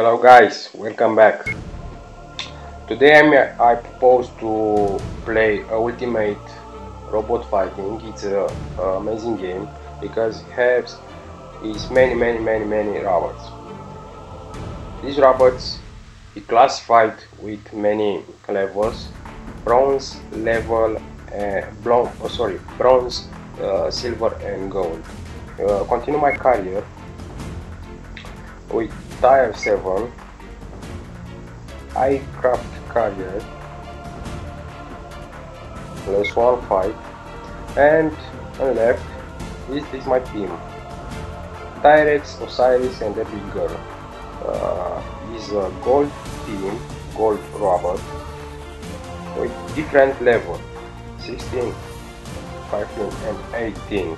Hello guys, welcome back. Today I'm, I propose to play Ultimate Robot Fighting. It's an amazing game because it has is many many many many robots. These robots are classified with many levels. Bronze level, uh, bronze, oh, sorry, bronze, uh, silver and gold. Uh, continue my career with tire 7 aircraft carrier. Plus 1 5 and on the left this is my team Tyrex, Osiris and the big girl. Uh, is a gold team, gold robot. With different level. 16, 15 and 18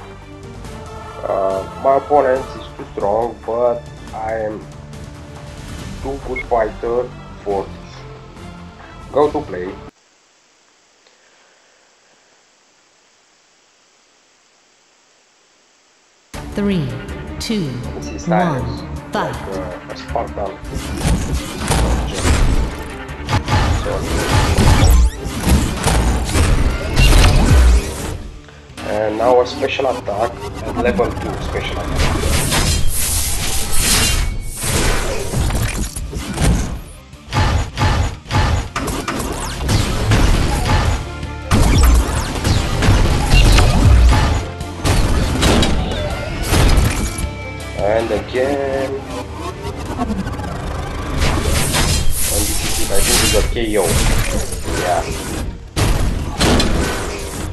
uh, my opponent is too strong but I am too good fighter for this. Go to play. Three, two, This is one, fight. like uh. And now a special attack at level 2 special attack.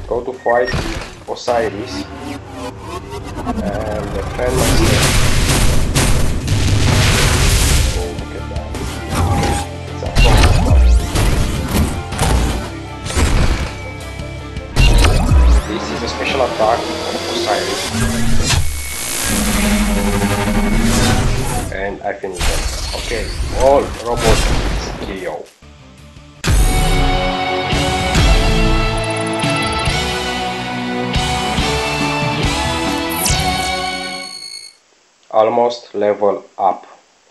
Go to fight Osiris and defend myself oh look at that this is a special attack of Osiris and I finish them. Okay, all robots KO. Almost level up.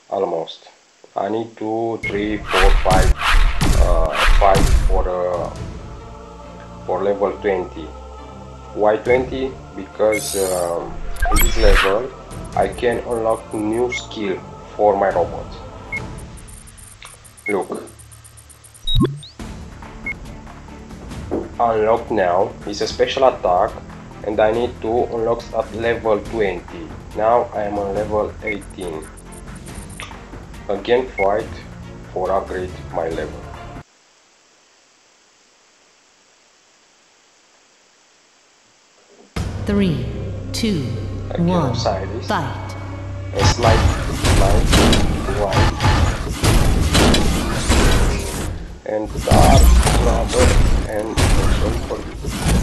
Almost. I need two, three, four, five, uh, five for uh, for level 20. Why 20? Because um, in this level I can unlock new skill for my robot. Look. Unlock now is a special attack and I need to unlock at level 20. Now I am on level 18. Again fight for upgrade my level. Three, two, Again one, Osiris. fight. a slide, slide, right, and dark, rubber, and sorry for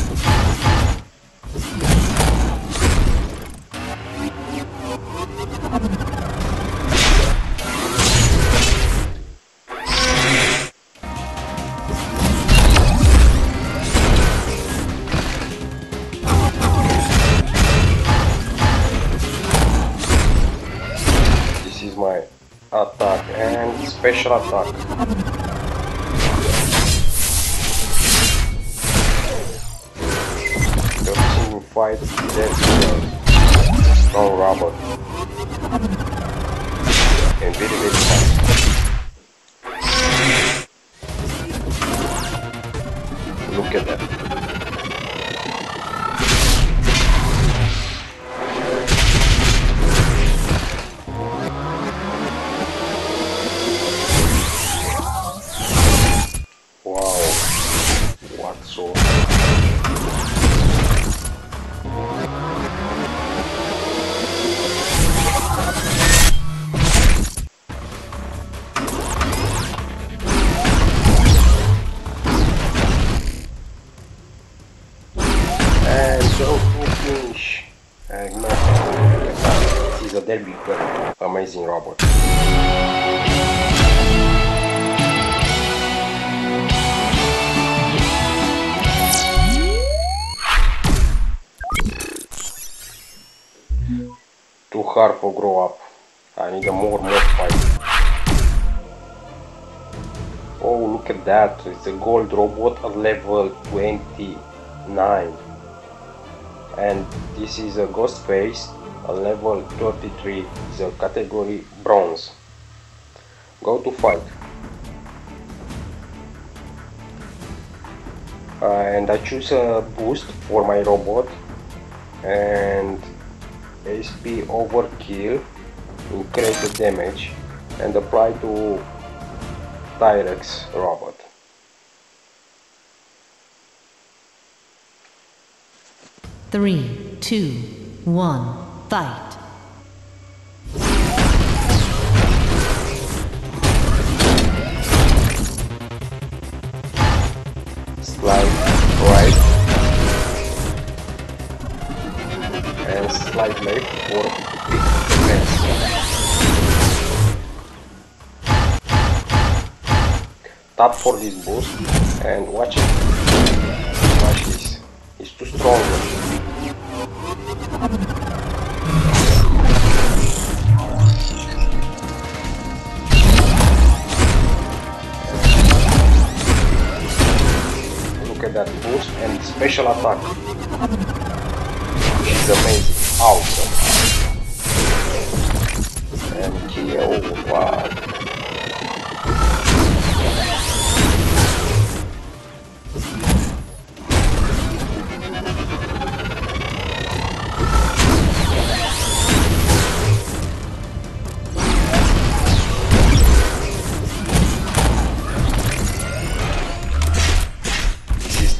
and special attack. The single fight that's a strong this is a derby but amazing robot. Too hard for grow up. I need a more more fight. Oh, look at that, it's a gold robot at level 29. And this is a ghost face a level 33, the category bronze. Go to fight. Uh, and I choose a boost for my robot and SP overkill increase the damage and apply to Tyrex robot. Three, two, one, fight. Slide right and slide left. Tap for this boost and watch it. Watch this. It's too strong. Look at that boost and special attack. She's amazing. Awesome. And oh wow.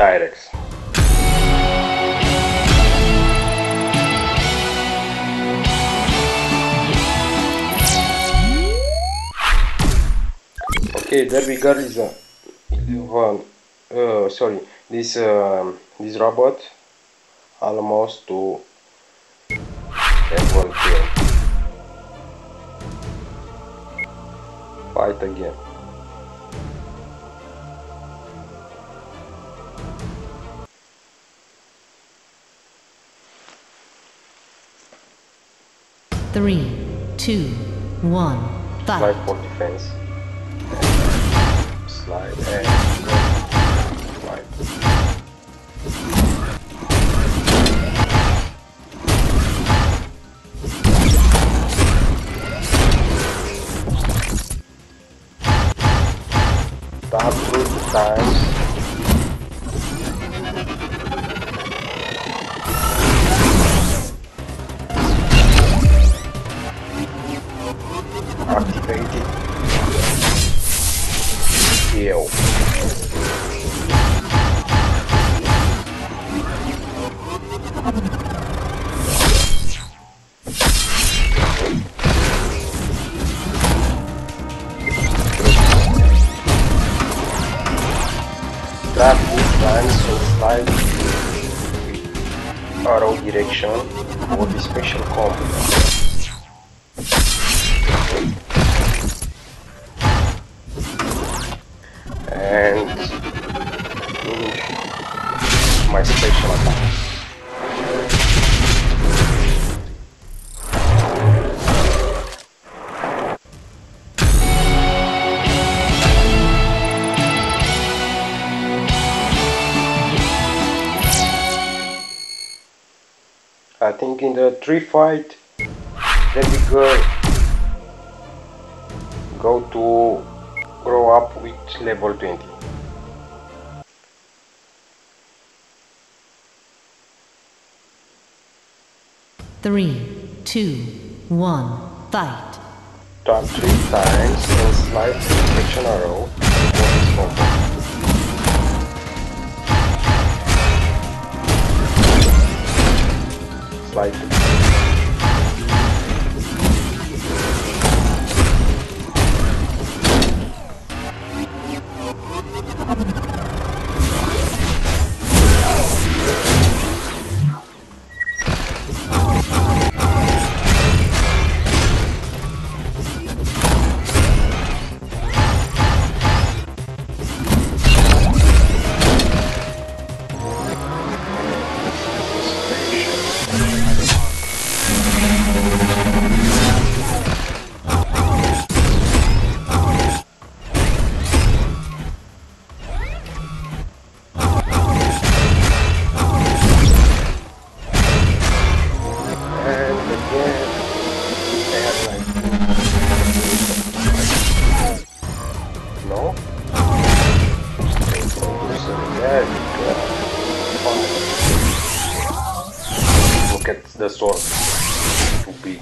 Is. Okay, Derby Girl is a 11, uh, sorry, this um, this robot almost to level 10. Fight again. Three, two, one, Slide for defense. Slide and slide. Tap two direction for the special combo. and mm, my special attack. I think in the tree fight, Derby Girl go go to grow up with level 20. Three, two, one, fight. Tap three times and slide the arrow for place. Look at the sword. To be.